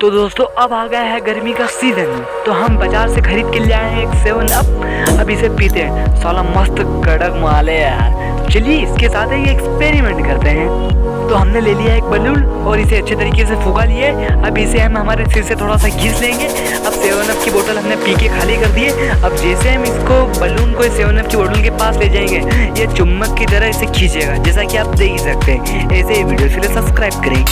तो दोस्तों, अब आ गया है गर्मी का सीज़न तो हम बाज़ार से खरीद के ले आए हैं एक सेवन अप अब इसे पीते हैं। साला मस्त कड़क माले यार। चलिए, इसके साथ ही एक्सपेरिमेंट करते हैं। तो हमने ले लिया एक बलून और इसे अच्छे तरीके से फूका लिए। अब इसे हम हमारे सिर से थोड़ा सा घिस लेंगे। अब सेवन अप की बोतल हमने पी के खाली कर दिए अब जैसे हम इसको बलून को सेवन अप की बोतल के पास ले जाएँगे, ये चुम्बक की तरह इसे खींचेगा, जैसा कि आप देख ही सकते हैं। ऐसे ही वीडियो के लिए सब्सक्राइब करें।